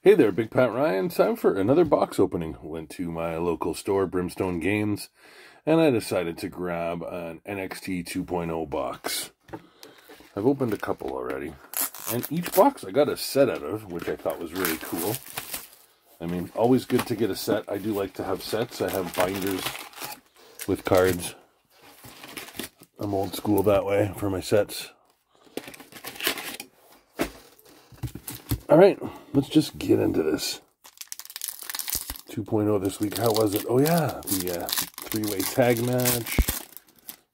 Hey there, Big Pat Ryan. Time for another box opening. Went to my local store, Brimstone Games, and I decided to grab an NXT 2.0 box. I've opened a couple already, and each box I got a set out of, which I thought was really cool. I mean, always good to get a set. I do like to have sets. I have binders with cards. I'm old school that way for my sets. All right, let's just get into this. 2.0 this week. How was it? Oh, yeah, the uh, three way tag match.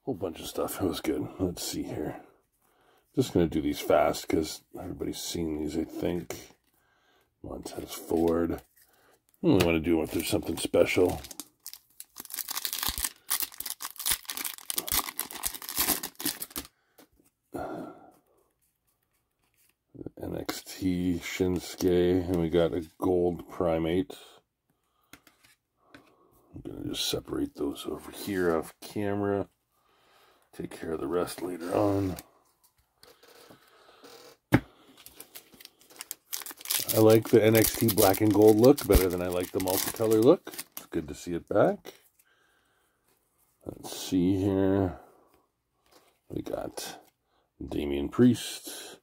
Whole bunch of stuff. It was good. Let's see here. Just going to do these fast because everybody's seen these, I think. Montez Ford. I only want to do if there's something special. NXT Shinsuke, and we got a gold primate. I'm going to just separate those over here off camera. Take care of the rest later on. I like the NXT black and gold look better than I like the multicolor look. It's good to see it back. Let's see here. We got Damian Priest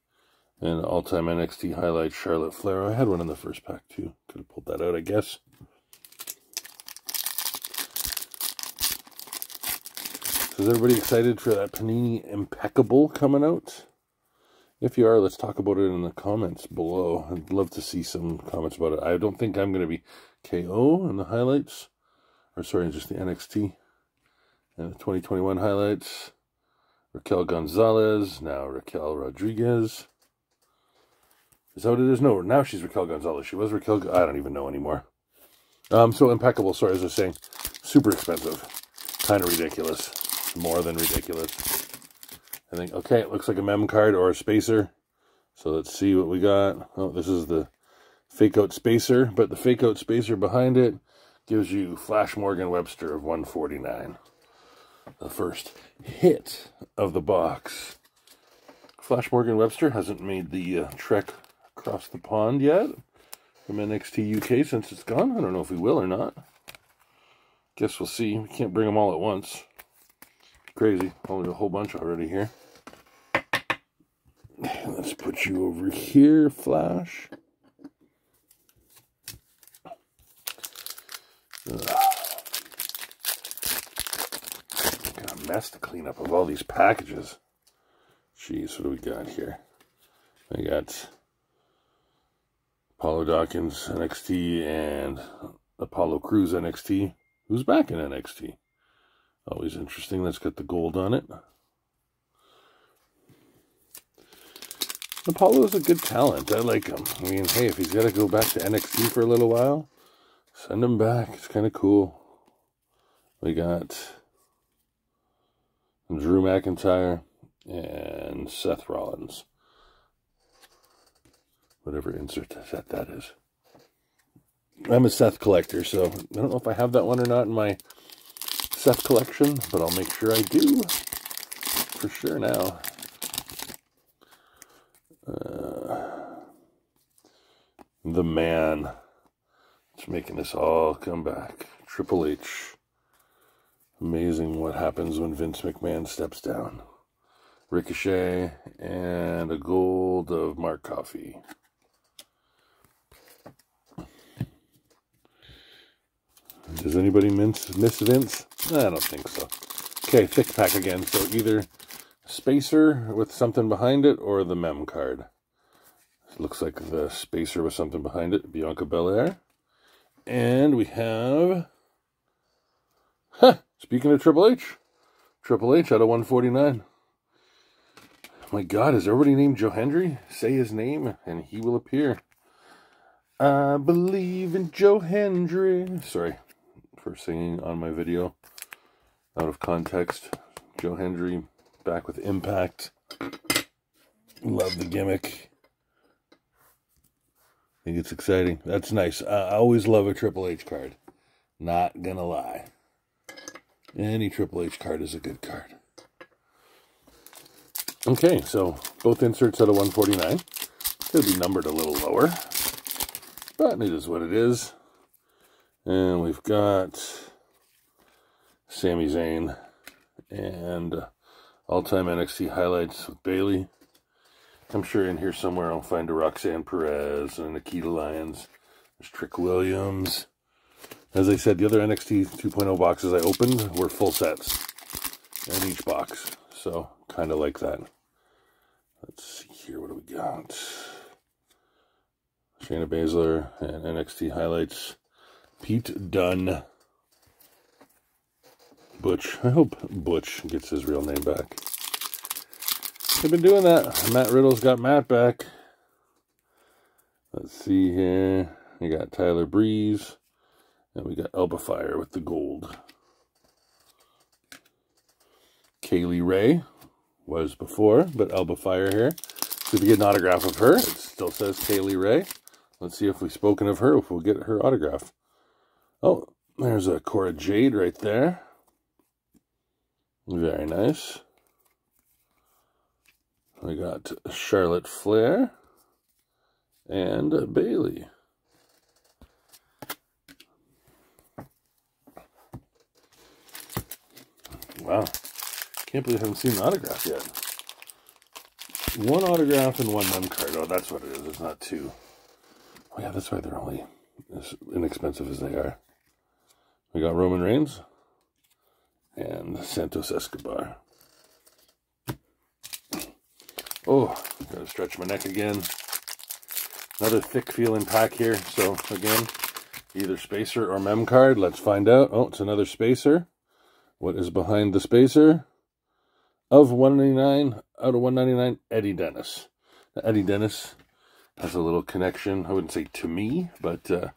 and all-time NXT highlight Charlotte Flair. I had one in the first pack too. Could have pulled that out, I guess. So is everybody excited for that Panini Impeccable coming out? If you are, let's talk about it in the comments below. I'd love to see some comments about it. I don't think I'm going to be KO in the highlights. Or sorry, just the NXT. And the 2021 highlights. Raquel Gonzalez, now Raquel Rodriguez. Is that what it is? No, now she's Raquel Gonzalez. She was Raquel, I don't even know anymore. Um, so impeccable, sorry, as I was saying, super expensive. Kind of ridiculous. More than ridiculous. I think, okay, it looks like a mem card or a spacer. So let's see what we got. Oh, this is the fake out spacer, but the fake out spacer behind it gives you Flash Morgan Webster of 149. The first hit of the box. Flash Morgan Webster hasn't made the uh, trek across the pond yet from NXT UK since it's gone. I don't know if we will or not. Guess we'll see. We can't bring them all at once. Crazy. Only a whole bunch already here. Let's put you over here, Flash. Got a mess to clean up of all these packages. Jeez, what do we got here? I got Apollo Dawkins NXT and Apollo Crews NXT. Who's back in NXT? Always interesting. Let's get the gold on it. Apollo is a good talent. I like him. I mean, hey, if he's got to go back to NXT for a little while, send him back. It's kind of cool. We got Drew McIntyre and Seth Rollins. Whatever insert set that is. I'm a Seth collector, so I don't know if I have that one or not in my Seth collection, but I'll make sure I do for sure now. Uh, the man. It's making us all come back. Triple H. Amazing what happens when Vince McMahon steps down. Ricochet and a gold of Mark Coffey. Does anybody miss, miss Vince? I don't think so. Okay, thick pack again. So either spacer with something behind it or the mem card. It looks like the spacer with something behind it. Bianca Belair. And we have... Huh, speaking of Triple H. Triple H out of 149. My God, is everybody named Joe Hendry? Say his name and he will appear. I believe in Joe Hendry. Sorry for singing on my video. Out of context. Joe Hendry back with Impact. Love the gimmick. I think it's exciting. That's nice. I always love a Triple H card. Not gonna lie. Any Triple H card is a good card. Okay, so both inserts out of 149. Could be numbered a little lower. But it is what it is. And we've got Sami Zayn and uh, all-time NXT highlights with Bayley. I'm sure in here somewhere I'll find a Roxanne Perez and Nikita Lyons. There's Trick Williams. As I said, the other NXT 2.0 boxes I opened were full sets in each box. So, kind of like that. Let's see here. What do we got? Shayna Baszler and NXT highlights. Pete Dunn. Butch. I hope Butch gets his real name back. They've been doing that. Matt Riddle's got Matt back. Let's see here. We got Tyler Breeze. And we got Alba Fyre with the gold. Kay Lee Ray was before, but Alba Fyre here. So if we get an autograph of her, it still says Kay Lee Ray. Let's see if we've spoken of her, if we'll get her autograph. Oh, there's a Cora Jade right there. Very nice. We got Charlotte Flair and Bayley. Wow. Can't believe I haven't seen the autograph yet. One autograph and one mem card. Oh, that's what it is. It's not two. Oh, yeah, that's why they're only as inexpensive as they are. We got Roman Reigns and Santos Escobar. Oh, gotta stretch my neck again. Another thick feeling pack here. So, again, either spacer or mem card. Let's find out. Oh, it's another spacer. What is behind the spacer? Of 199 out of 199, Eddie Dennis. Now, Eddie Dennis has a little connection. I wouldn't say to me, but uh,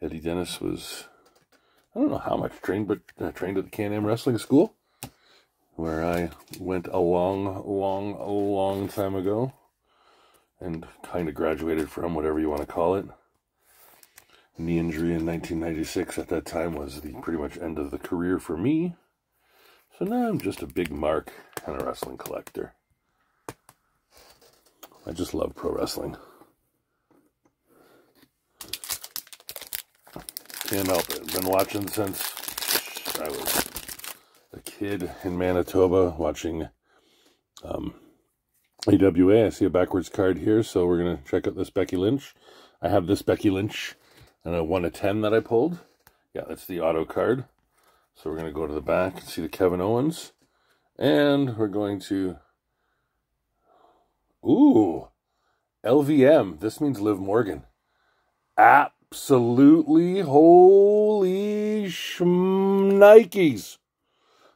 Eddie Dennis was, I don't know how much trained, but uh, trained at the Can-Am Wrestling School, where I went a long, long, long time ago and kind of graduated from, whatever you want to call it. Knee injury in 1996 at that time was the pretty much end of the career for me. So now I'm just a big mark and a wrestling collector. I just love pro wrestling. Can't help it. Been watching since I was a kid in Manitoba watching um, AWA. I see a backwards card here, so we're going to check out this Becky Lynch. I have this Becky Lynch and a 1 of 10 that I pulled. Yeah, that's the auto card. So we're going to go to the back and see the Kevin Owens. And we're going to... Ooh! LVM. This means Liv Morgan. Absolutely holy shnikes.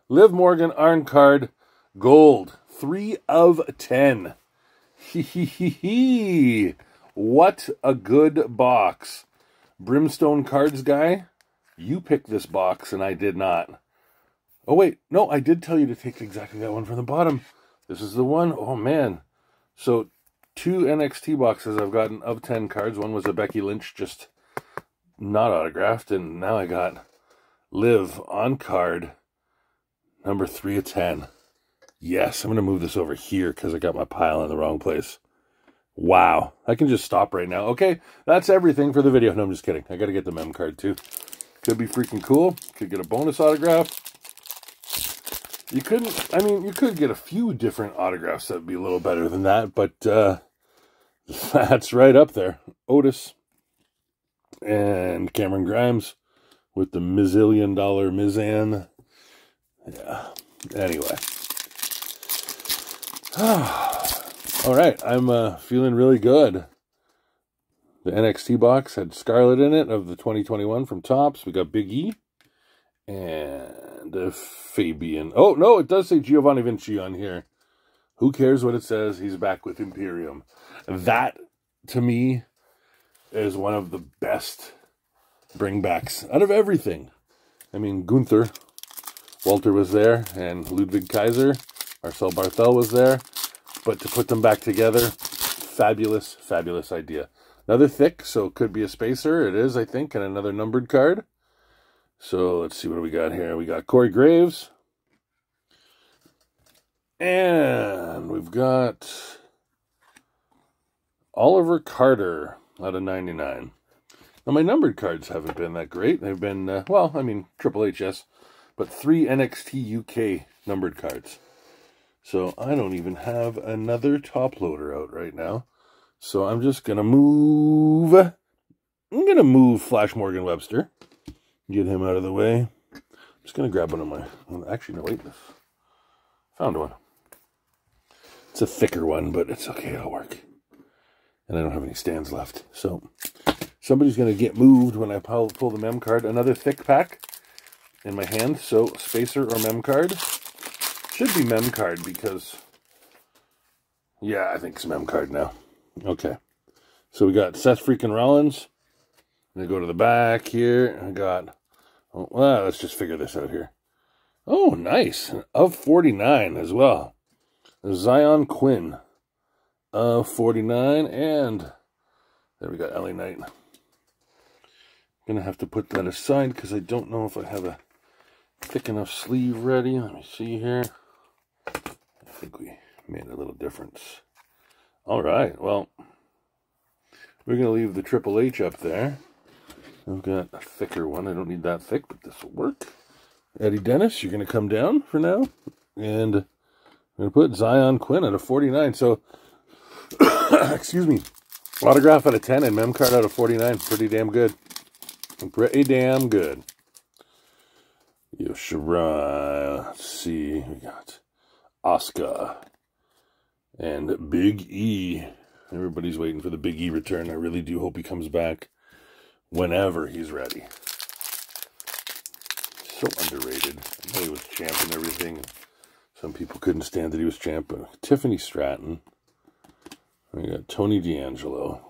Liv Morgan Arn card gold. Three of ten. Hee hee hee hee. What a good box. Brimstone cards guy. You picked this box and I did not. Oh, wait. No, I did tell you to take exactly that one from the bottom. This is the one. Oh, man. So, two NXT boxes I've gotten of 10 cards. One was a Becky Lynch, just not autographed. And now I got live on card, number 3 of 10. Yes, I'm to move this over here because I got my pile in the wrong place. Wow. I can just stop right now. Okay, that's everything for the video. No, I'm just kidding. I got to get the mem card, too. Could be freaking cool. Could get a bonus autograph. You couldn't, I mean, you could get a few different autographs that would be a little better than that, but uh, that's right up there. Otis and Cameron Grimes with the Mizillion Dollar Mizan. Yeah. Anyway. All right. I'm uh, feeling really good. The NXT box had Scarlet in it of the 2021 from Topps. We got Big E and uh, Fabian. Oh, no, it does say Giovanni Vinci on here. Who cares what it says? He's back with Imperium. That, to me, is one of the best bringbacks out of everything. I mean, Gunther, Walter was there, and Ludwig Kaiser, Marcel Barthel was there. But to put them back together, fabulous, fabulous idea. Another thick, so it could be a spacer. It is, I think, and another numbered card. So let's see what we got here. We got Corey Graves. And we've got Oliver Carter out of 99. Now, my numbered cards haven't been that great. They've been, uh, well, I mean, Triple H, yes, but three NXT UK numbered cards. So I don't even have another top loader out right now. So I'm just going to move. I'm going to move Flash Morgan Webster. Get him out of the way. I'm just going to grab one of my. Actually, no, wait. Found one. It's a thicker one, but it's okay. It'll work. And I don't have any stands left. So somebody's going to get moved when I pull, pull the mem card. Another thick pack in my hand. So spacer or mem card. Should be mem card because, yeah, I think it's mem card now. Okay. So we got Seth freaking Rollins. And go to the back here. I got, oh, well, let's just figure this out here. Oh, nice. Of 49 as well. Zion Quinn of 49. And there we got LA Knight. Gonna have to put that aside because I don't know if I have a thick enough sleeve ready. Let me see here. I think we made a little difference. All right, well, we're going to leave the Triple H up there. I've got a thicker one. I don't need that thick, but this will work. Eddie Dennis, you're going to come down for now. And I'm going to put Zion Quinn at a 49. So, excuse me, autograph out of 10 and mem card out of 49. Pretty damn good. Pretty damn good. Io Shirai. Let's see. We got Asuka and Big E. Everybody's waiting for the Big E return. I really do hope he comes back whenever he's ready. So underrated. I know he was champ and everything. Some people couldn't stand that he was champ. Tiffany Stratton. We got Tony D'Angelo.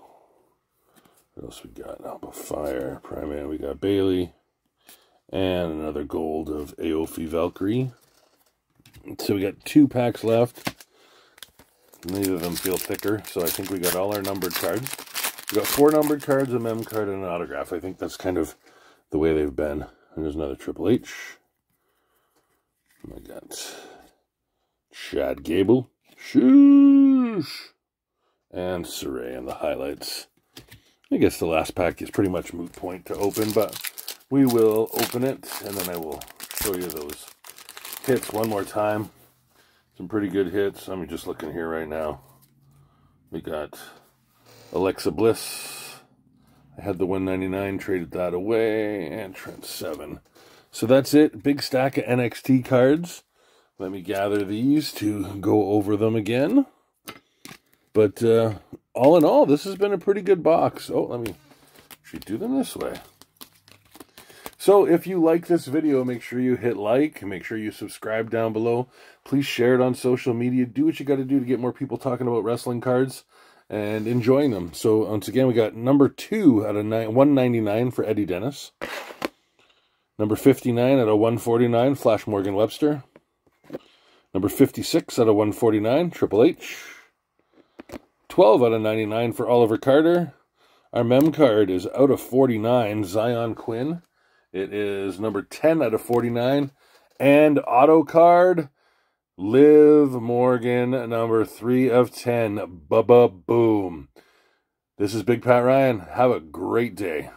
What else we got? Alba Fyre, Prime Man. We got Bayley. And another gold of Aoife Valkyrie. So we got two packs left. Neither of them feel thicker, so I think we got all our numbered cards. We got four numbered cards, a mem card, and an autograph. I think that's kind of the way they've been. And there's another Triple H. I got Chad Gable. Shoosh! And Sarray and the highlights. I guess the last pack is pretty much moot point to open, but we will open it, and then I will show you those hits one more time. Some pretty good hits. I'm just looking here right now. We got Alexa Bliss. I had the 199, traded that away, and Trent 7. So that's it. Big stack of NXT cards. Let me gather these to go over them again. But uh, all in all, this has been a pretty good box. Oh, let me should do them this way. So if you like this video, make sure you hit like, make sure you subscribe down below. Please share it on social media. Do what you got to do to get more people talking about wrestling cards and enjoying them. So once again, we got number two out of 199 for Eddie Dennis. Number 59 out of 149, Flash Morgan Webster. Number 56 out of 149, Triple H. 12 out of 99 for Oliver Carter. Our mem card is out of 49, Zion Quinn. It is number 10 out of 49. And auto card, Liv Morgan, number 3 of 10. Bubba boom. This is Big Pat Ryan. Have a great day.